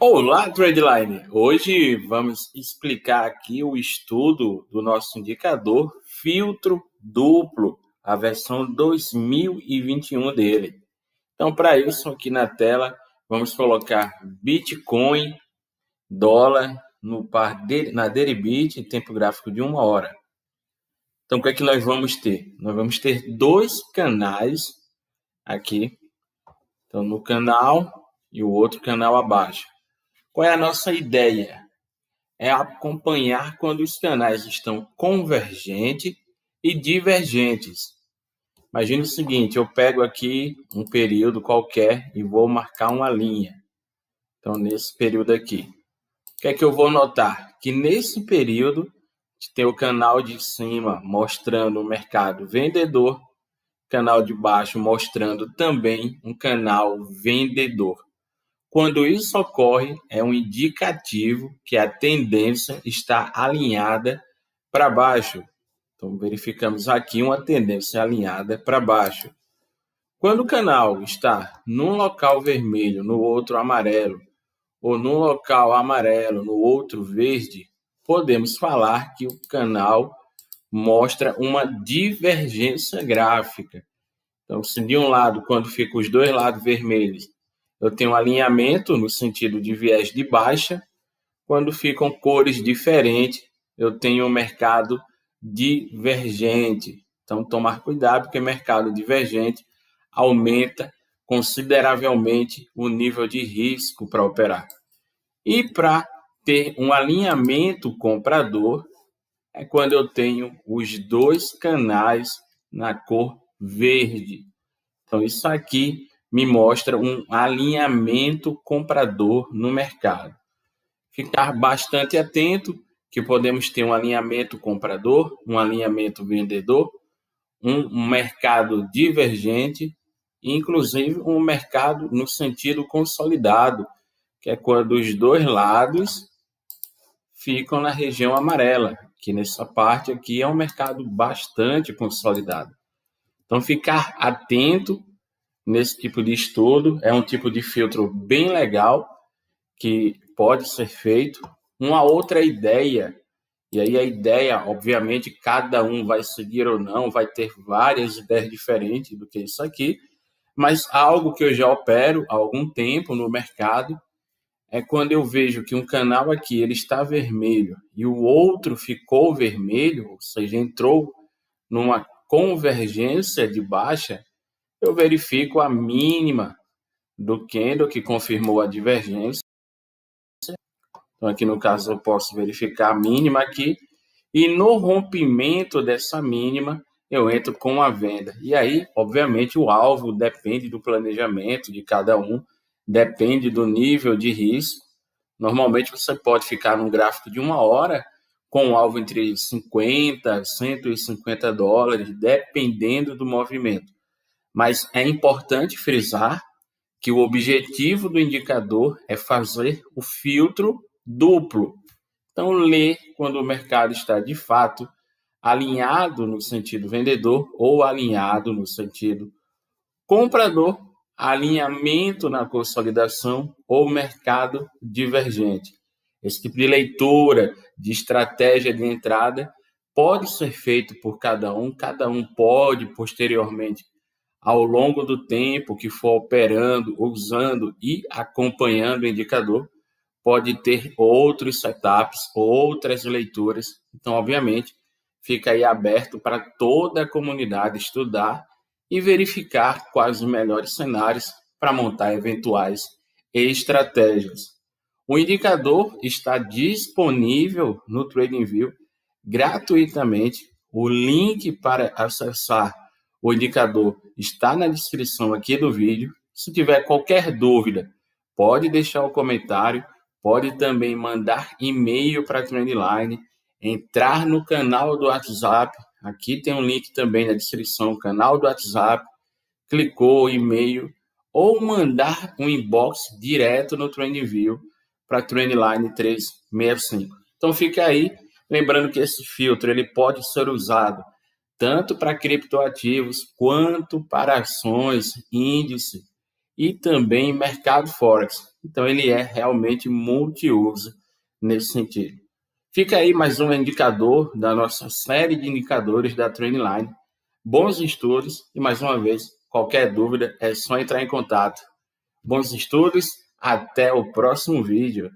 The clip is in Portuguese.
Olá, Tradeline! Hoje vamos explicar aqui o estudo do nosso indicador filtro duplo, a versão 2021 dele. Então, para isso, aqui na tela, vamos colocar Bitcoin, dólar, no par de, na Deribit, tempo gráfico de uma hora. Então, o que é que nós vamos ter? Nós vamos ter dois canais aqui. Então, no canal e o outro canal abaixo. Qual é a nossa ideia? É acompanhar quando os canais estão convergentes e divergentes. Imagine o seguinte: eu pego aqui um período qualquer e vou marcar uma linha. Então, nesse período aqui, o que é que eu vou notar? Que nesse período tem o canal de cima mostrando o mercado vendedor, canal de baixo mostrando também um canal vendedor. Quando isso ocorre, é um indicativo que a tendência está alinhada para baixo. Então, verificamos aqui uma tendência alinhada para baixo. Quando o canal está num local vermelho, no outro amarelo, ou num local amarelo, no outro verde, podemos falar que o canal mostra uma divergência gráfica. Então, se de um lado, quando fica os dois lados vermelhos, eu tenho alinhamento no sentido de viés de baixa. Quando ficam cores diferentes, eu tenho um mercado divergente. Então, tomar cuidado, porque mercado divergente aumenta consideravelmente o nível de risco para operar. E para ter um alinhamento comprador, é quando eu tenho os dois canais na cor verde. Então, isso aqui me mostra um alinhamento comprador no mercado. Ficar bastante atento que podemos ter um alinhamento comprador, um alinhamento vendedor, um mercado divergente, inclusive um mercado no sentido consolidado, que é quando os dois lados ficam na região amarela, que nessa parte aqui é um mercado bastante consolidado. Então, ficar atento nesse tipo de estudo. É um tipo de filtro bem legal que pode ser feito. Uma outra ideia, e aí a ideia, obviamente, cada um vai seguir ou não, vai ter várias ideias diferentes do que isso aqui, mas algo que eu já opero há algum tempo no mercado é quando eu vejo que um canal aqui ele está vermelho e o outro ficou vermelho, ou seja, entrou numa convergência de baixa, eu verifico a mínima do candle que confirmou a divergência. Então, aqui no caso, eu posso verificar a mínima aqui. E no rompimento dessa mínima, eu entro com a venda. E aí, obviamente, o alvo depende do planejamento de cada um, depende do nível de risco. Normalmente, você pode ficar num gráfico de uma hora com um alvo entre 50 e 150 dólares, dependendo do movimento. Mas é importante frisar que o objetivo do indicador é fazer o filtro duplo. Então, ler quando o mercado está de fato alinhado no sentido vendedor ou alinhado no sentido comprador, alinhamento na consolidação ou mercado divergente. Esse tipo de leitura, de estratégia de entrada, pode ser feito por cada um, cada um pode posteriormente ao longo do tempo que for operando, usando e acompanhando o indicador, pode ter outros setups, outras leituras. Então, obviamente, fica aí aberto para toda a comunidade estudar e verificar quais os melhores cenários para montar eventuais estratégias. O indicador está disponível no TradingView gratuitamente. O link para acessar o indicador está na descrição aqui do vídeo. Se tiver qualquer dúvida, pode deixar o comentário, pode também mandar e-mail para a Trendline, entrar no canal do WhatsApp. Aqui tem um link também na descrição, canal do WhatsApp. Clicou e-mail ou mandar um inbox direto no TrendView para Trendline 365. Então fica aí, lembrando que esse filtro ele pode ser usado tanto para criptoativos quanto para ações, índice e também mercado forex. Então, ele é realmente multiuso nesse sentido. Fica aí mais um indicador da nossa série de indicadores da Trendline. Bons estudos e, mais uma vez, qualquer dúvida é só entrar em contato. Bons estudos, até o próximo vídeo.